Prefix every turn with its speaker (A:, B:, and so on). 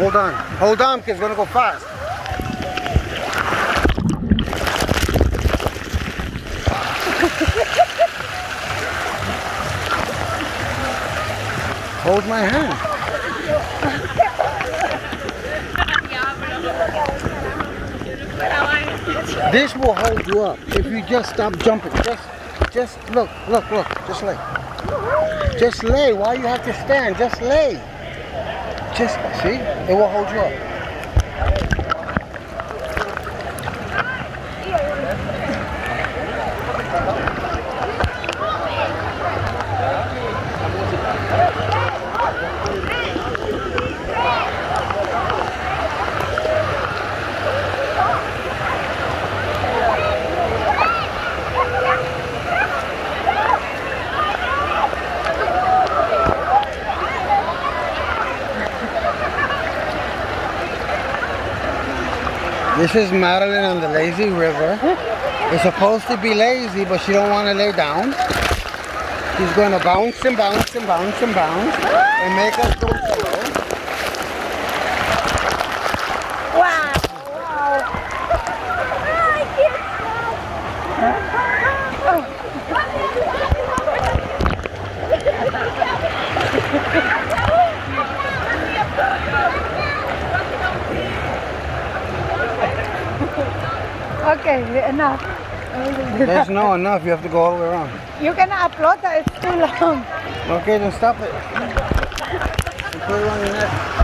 A: Hold on. Hold on, because it's going to go fast. Hold my hand. This will hold you up if you just stop jumping. Just, just look, look, look. Just lay. Just lay. Why you have to stand? Just lay. Just see. It will hold you up. This is Madeline on the lazy river. It's supposed to be lazy, but she don't want to lay down. She's going to bounce and bounce and bounce and bounce and make us go
B: Okay, enough.
A: There's no enough. You have to go all the way around.
B: You can upload that, it's too long.
A: Okay, then stop it. Put it on your neck.